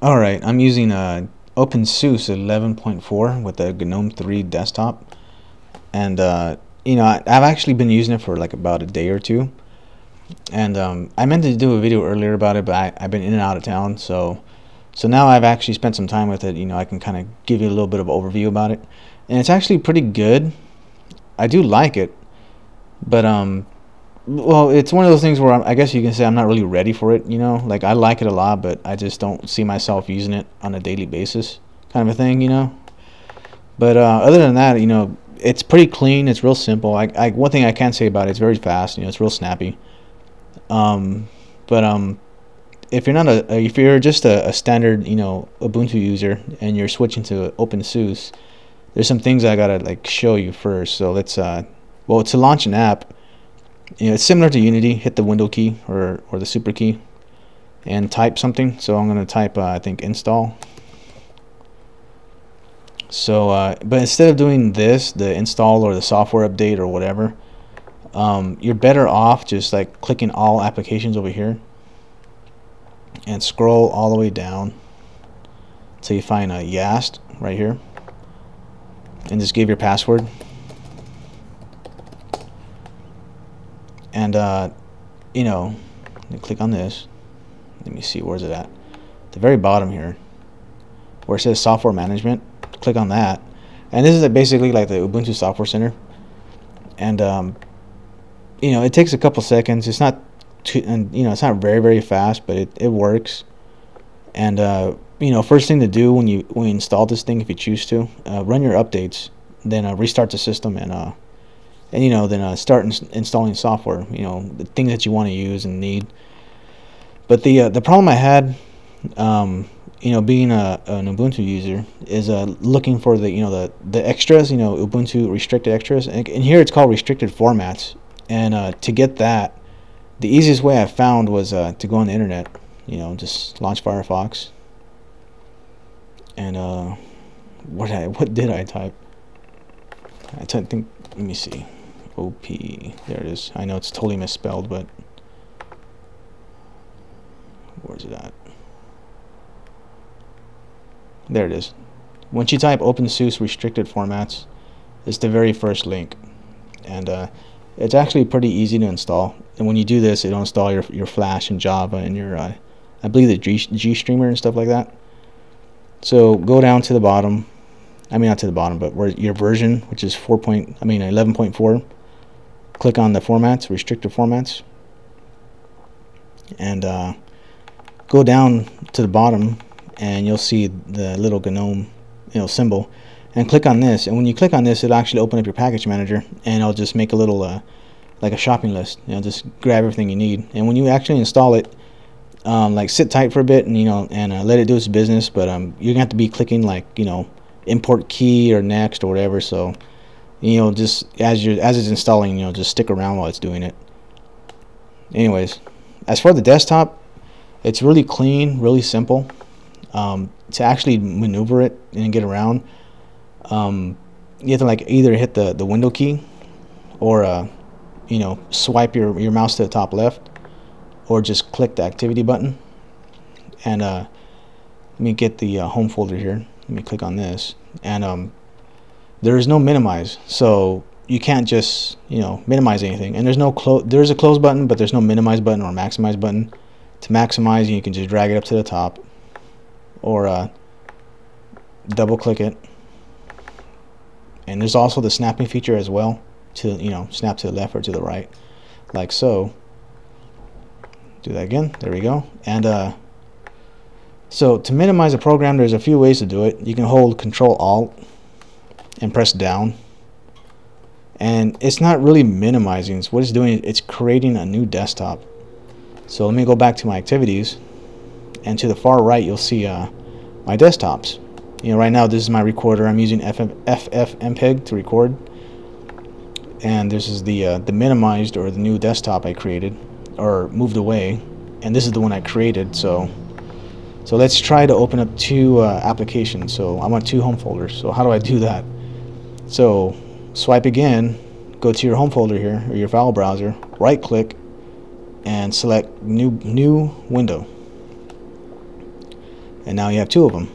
All right, I'm using uh, OpenSUSE 11.4 with the GNOME 3 desktop, and uh, you know I, have actually been using it for like about a day or two, and um, I meant to do a video earlier about it, but I, I've been in and out of town, so so now I've actually spent some time with it. You know, I can kind of give you a little bit of overview about it, and it's actually pretty good. I do like it, but um, well, it's one of those things where I'm, i guess you can say I'm not really ready for it. You know, like I like it a lot, but I just don't see myself using it on a daily basis, kind of a thing. You know. But uh, other than that, you know, it's pretty clean. It's real simple. I, I one thing I can say about it, it's very fast. You know, it's real snappy. Um, but um, if you're not a if you're just a, a standard you know Ubuntu user and you're switching to OpenSUSE, there's some things I gotta like show you first. So let's uh, well to launch an app you know, it's similar to Unity. Hit the window key or, or the super key and type something. So I'm going to type, uh, I think, install. So, uh, but instead of doing this, the install or the software update or whatever, um, you're better off just like clicking all applications over here and scroll all the way down until you find a Yast right here and just give your password. And uh, you know click on this. Let me see where's it at? The very bottom here where it says software management click on that. And this is basically like the Ubuntu Software Center. And um, you know it takes a couple seconds. It's not too and you know it's not very very fast but it, it works. And uh, you know first thing to do when you when you install this thing if you choose to uh, run your updates then uh, restart the system and uh, and you know then uh, start ins installing software you know the things that you want to use and need. But the uh, the problem I had um, you know being a, an Ubuntu user is uh, looking for the you know the the extras you know Ubuntu restricted extras. And, and here it's called restricted formats. And uh, to get that the easiest way I found was uh, to go on the internet you know just launch Firefox. And uh, what I what did I type? I think let me see OP. There it is. I know it's totally misspelled, but where's it at? There it is. Once you type OpenSUSE restricted formats, it's the very first link. And uh, it's actually pretty easy to install. And when you do this, it'll install your, your Flash and Java and your, uh, I believe the G, GStreamer and stuff like that. So go down to the bottom. I mean, not to the bottom, but where your version, which is 4. Point, I mean 11.4 click on the formats, restricted formats, and uh, go down to the bottom and you'll see the little GNOME you know, symbol and click on this. And when you click on this it'll actually open up your package manager and it'll just make a little uh, like a shopping list. You know just grab everything you need. And when you actually install it um, like sit tight for a bit and you know and uh, let it do its business but um, you're gonna have to be clicking like you know import key or next or whatever. So you know just as you as it's installing you know just stick around while it's doing it. Anyways as for the desktop it's really clean really simple um, to actually maneuver it and get around. Um, you have to like either hit the the window key or uh, you know swipe your your mouse to the top left or just click the activity button. And uh, let me get the uh, home folder here. Let me click on this. And um, there is no minimize. So you can't just you know minimize anything. And there's no close there's a close button but there's no minimize button or maximize button. To maximize you can just drag it up to the top or uh, double click it. And there's also the snapping feature as well to you know snap to the left or to the right. Like so. Do that again. There we go. And uh, so to minimize a program there's a few ways to do it. You can hold control alt and press down. And it's not really minimizing it's what it's doing it's creating a new desktop. So let me go back to my activities and to the far right you'll see uh, my desktops. You know right now this is my recorder I'm using FF, FFmpeg to record. And this is the uh, the minimized or the new desktop I created or moved away. And this is the one I created so so let's try to open up two uh, applications. So I want two home folders. So how do I do that so swipe again, go to your home folder here or your file browser, right click and select new new window. and now you have two of them.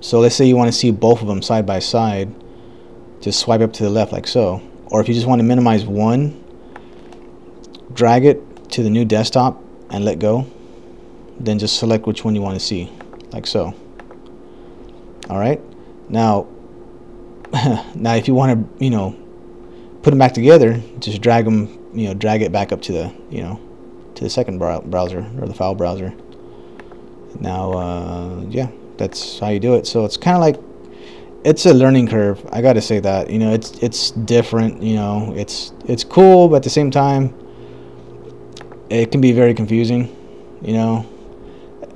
So let's say you want to see both of them side by side just swipe up to the left like so. Or if you just want to minimize one drag it to the new desktop and let go then just select which one you want to see like so. Alright now now if you want to you know put them back together just drag them you know drag it back up to the you know to the second browser or the file browser. Now uh, yeah that's how you do it. So it's kind of like it's a learning curve I gotta say that. You know it's it's different you know it's it's cool but at the same time it can be very confusing you know.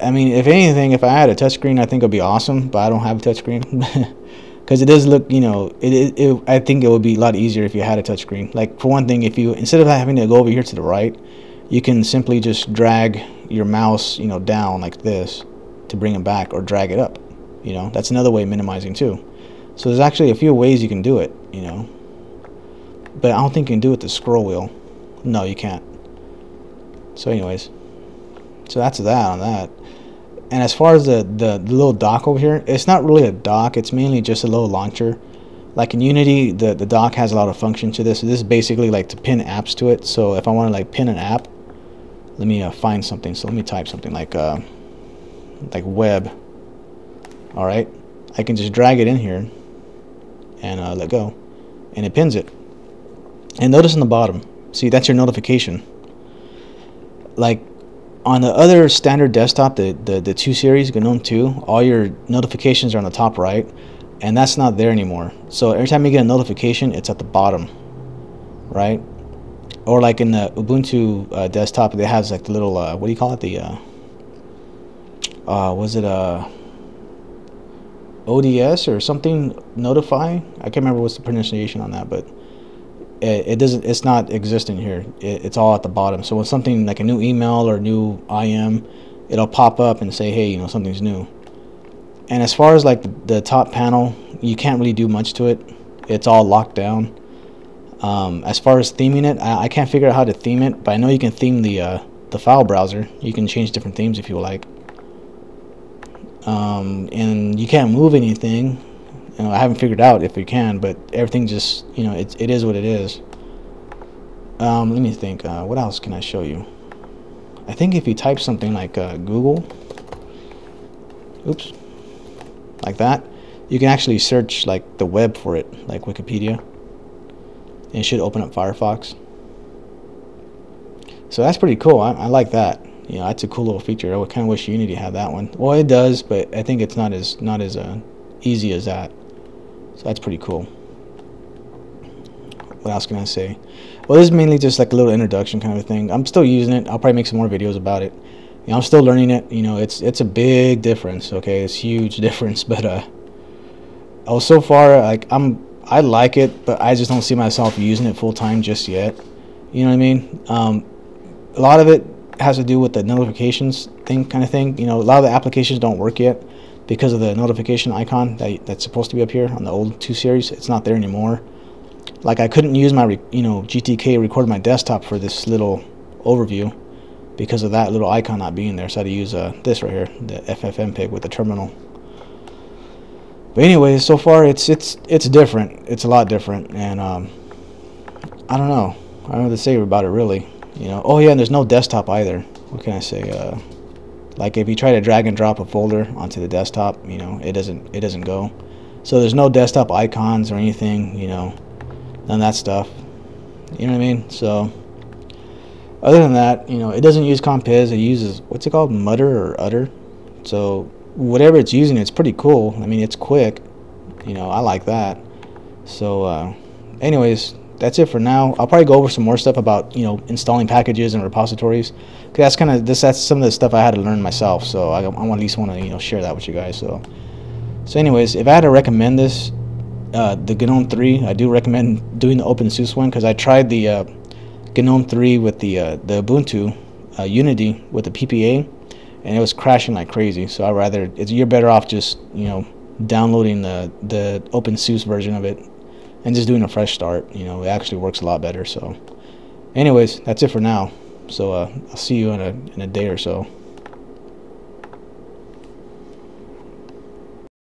I mean if anything if I had a touchscreen I think it'd be awesome but I don't have a touchscreen because it does look you know it, it, it, I think it would be a lot easier if you had a touchscreen like for one thing if you instead of having to go over here to the right you can simply just drag your mouse you know down like this to bring it back or drag it up you know? That's another way of minimizing too. So there's actually a few ways you can do it you know? But I don't think you can do it with the scroll wheel. No you can't. So anyways so that's that on that and as far as the, the, little dock over here it's not really a dock it's mainly just a little launcher. Like in Unity the, the dock has a lot of function to this So this is basically like to pin apps to it. So if I want to like pin an app let me uh, find something. So let me type something like uh, like web. Alright I can just drag it in here and uh, let go. And it pins it. And notice in the bottom see that's your notification. Like on the other standard desktop the, the, the 2 series GNOME 2 all your notifications are on the top right and that's not there anymore. So every time you get a notification it's at the bottom right? Or like in the Ubuntu uh, desktop it has like the little uh, what do you call it? The uh, uh was it a uh, ODS or something notify? I can't remember what's the pronunciation on that but it, doesn't it's not existing here. It, it's all at the bottom. So when something like a new email or new IM it'll pop up and say hey you know something's new. And as far as like the, the top panel you can't really do much to it. It's all locked down. Um, as far as theming it I, I, can't figure out how to theme it but I know you can theme the uh, the file browser. You can change different themes if you like. Um, and you can't move anything you know, I haven't figured out if we can, but everything just, you know, it, it is what it is. Um, let me think. Uh, what else can I show you? I think if you type something like uh, Google, oops, like that, you can actually search like the web for it, like Wikipedia. And it should open up Firefox. So that's pretty cool. I, I like that. You know, that's a cool little feature. I kind of wish Unity had that one. Well, it does, but I think it's not as not as uh, easy as that. So that's pretty cool. What else can I say? Well, this is mainly just like a little introduction kind of thing. I'm still using it. I'll probably make some more videos about it. You know, I'm still learning it. You know, it's it's a big difference. Okay, it's huge difference. But uh, oh, so far like I'm I like it, but I just don't see myself using it full time just yet. You know what I mean? Um, a lot of it has to do with the notifications thing, kind of thing. You know, a lot of the applications don't work yet because of the notification icon that, that's supposed to be up here on the old 2 series it's not there anymore. Like I couldn't use my you know GTK record my desktop for this little overview because of that little icon not being there so I had to use uh, this right here the FFmpeg with the terminal. But anyway so far it's it's it's different. It's a lot different and um, I don't know. I don't know what to say about it really. You know oh yeah and there's no desktop either. What can I say? Uh, like if you try to drag and drop a folder onto the desktop you know it doesn't it doesn't go. So there's no desktop icons or anything you know none of that stuff. You know what I mean? So other than that you know it doesn't use compiz it uses what's it called? Mutter or utter so whatever it's using it's pretty cool. I mean it's quick. You know I like that. So uh, anyways that's it for now. I'll probably go over some more stuff about you know installing packages and repositories. Cause that's kind of this that's some of the stuff I had to learn myself. So I, I at least want to you know share that with you guys. So so anyways, if I had to recommend this, uh, the GNOME 3, I do recommend doing the OpenSUSE one because I tried the uh, GNOME 3 with the uh, the Ubuntu uh, Unity with the PPA, and it was crashing like crazy. So I rather it's you're better off just you know downloading the the OpenSUSE version of it and just doing a fresh start you know it actually works a lot better. So anyways that's it for now. So uh, I'll see you in a, in a day or so